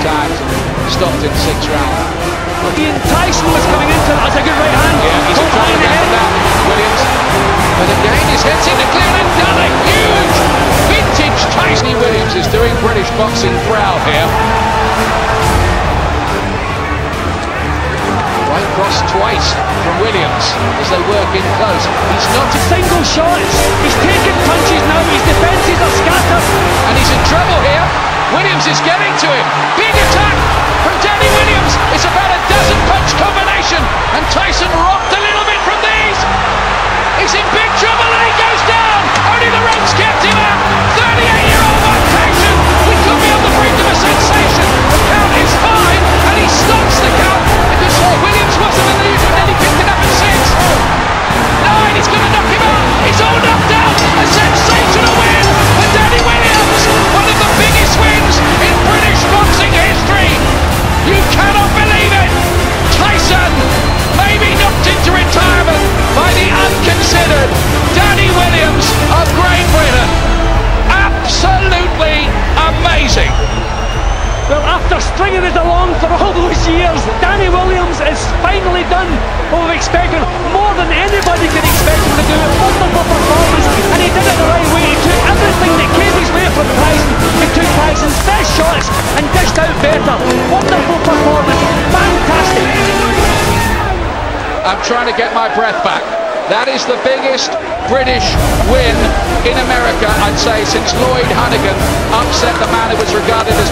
times stopped in six rounds. Ian Tyson was coming into that. That's a good right hand. Yeah, he's Don't trying to that. Williams. But again, he's hitting the clear and done a huge vintage Tyson Williams is doing British boxing proud here. Right cross twice from Williams as they work in close. He's not a Single shot. He's taking punches now. His defences are scattered. and he's in trouble here. Williams is getting to him. Stringing it along for all those years, Danny Williams is finally done what we've expected more than anybody could expect him to do. A wonderful performance, and he did it the right way. He took everything that came his way from Tyson. He took Tyson's best shots and dished out better. Wonderful performance, fantastic. I'm trying to get my breath back. That is the biggest British win in America, I'd say, since Lloyd Honeyghan upset the man who was regarded as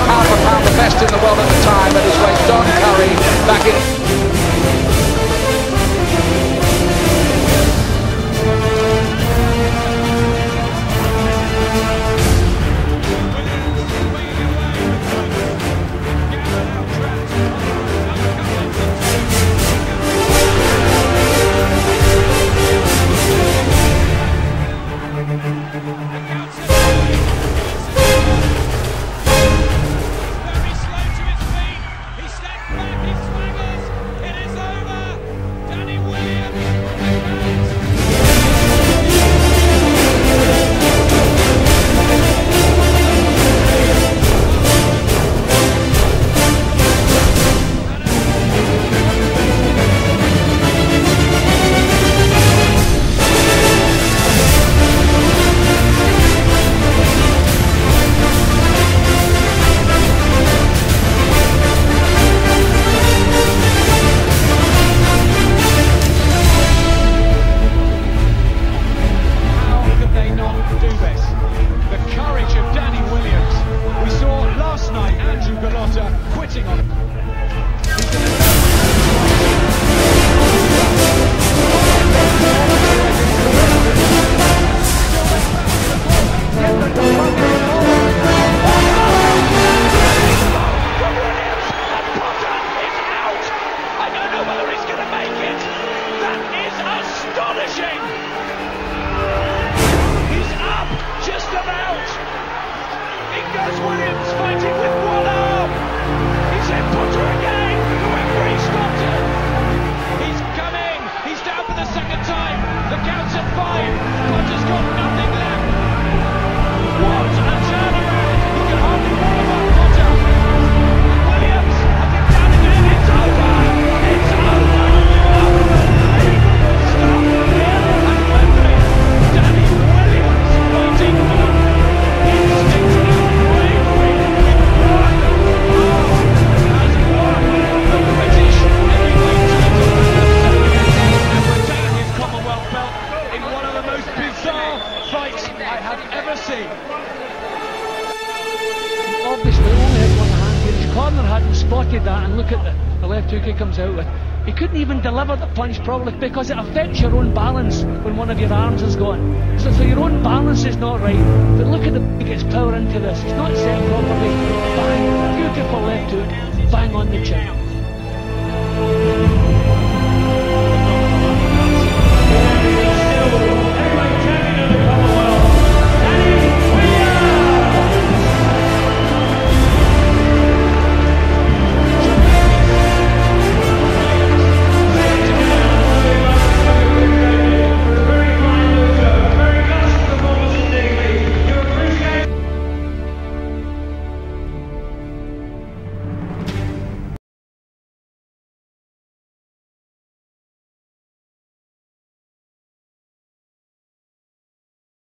Obviously, only had one hand here. His corner hadn't spotted that, and look at the, the left hook he comes out with. He couldn't even deliver the punch properly because it affects your own balance when one of your arms is gone. So, so your own balance is not right. But look at the he gets power into this. It's not set properly. Bang, beautiful left hook, bang on the chin.